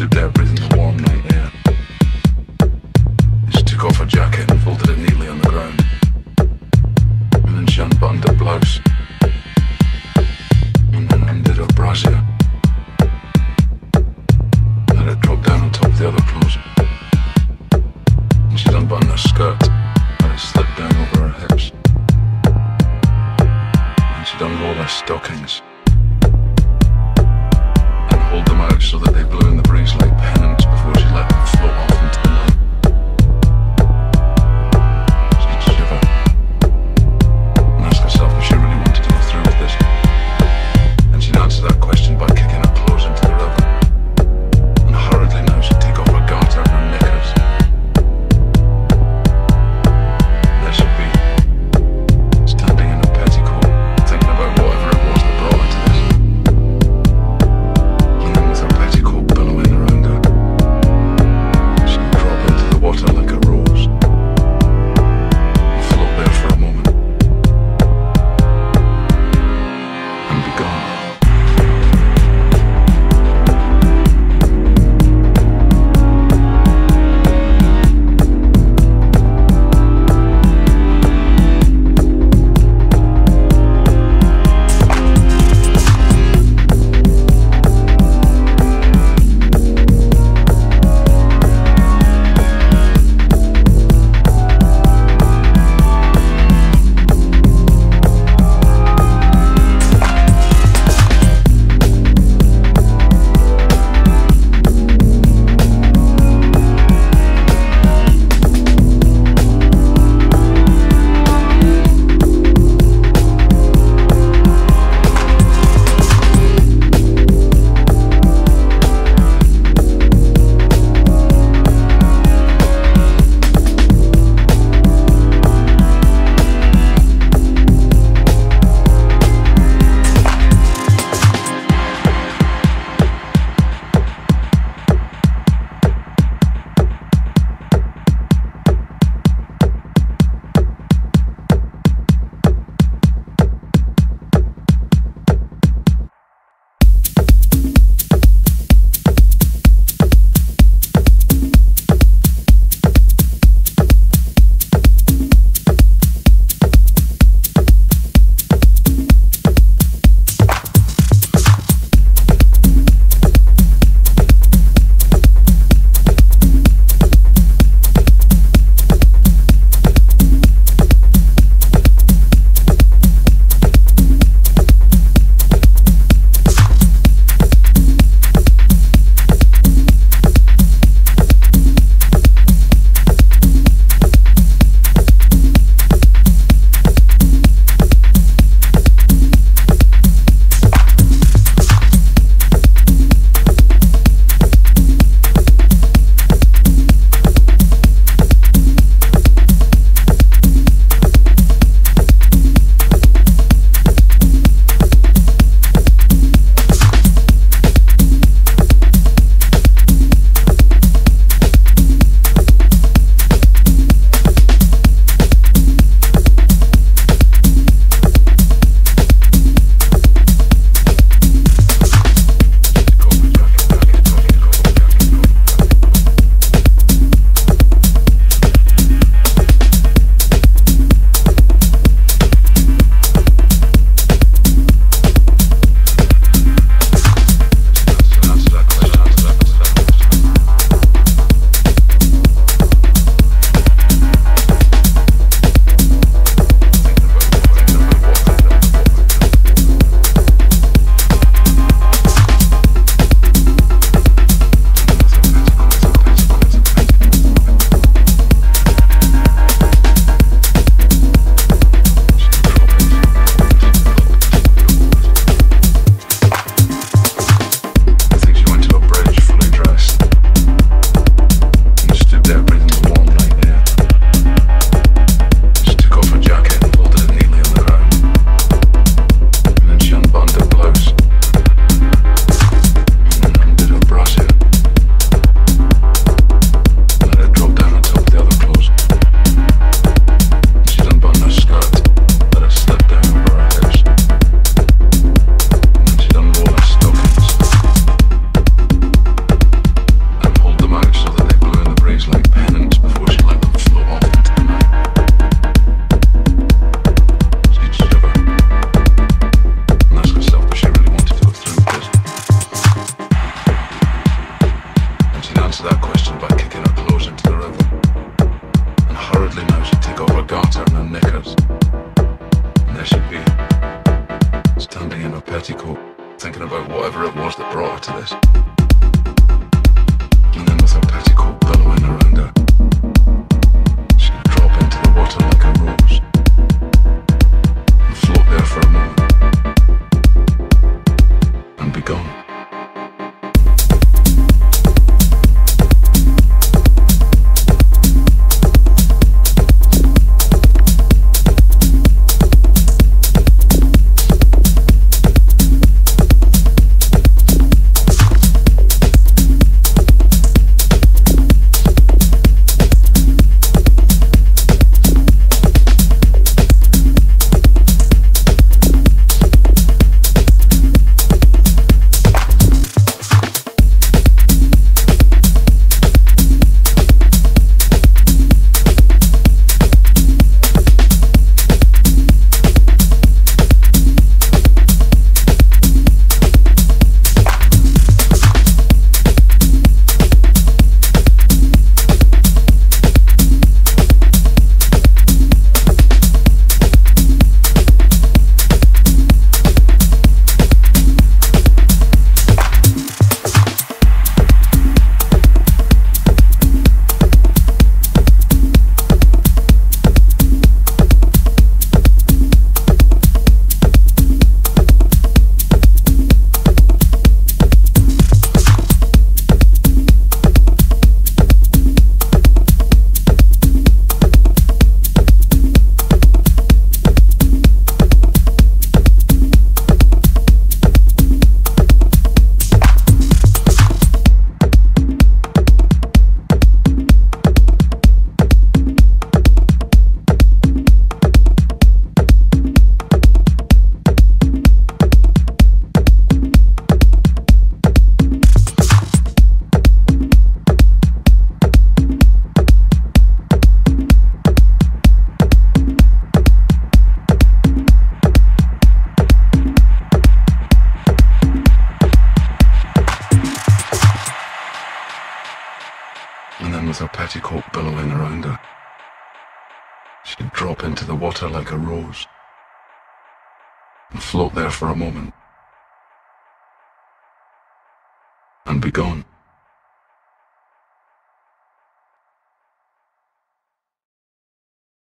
She took off her jacket and folded it neatly on the ground. And then she unbuttoned her blouse. And then undid her brassiere. Let it dropped down on top of the other clothes. And she unbuttoned her skirt. and it slipped down over her hips. And she'd unrolled her stockings. knickers. And there should be standing in a petticoat, thinking about whatever it was that brought her to this. Drop into the water like a rose and float there for a moment and be gone.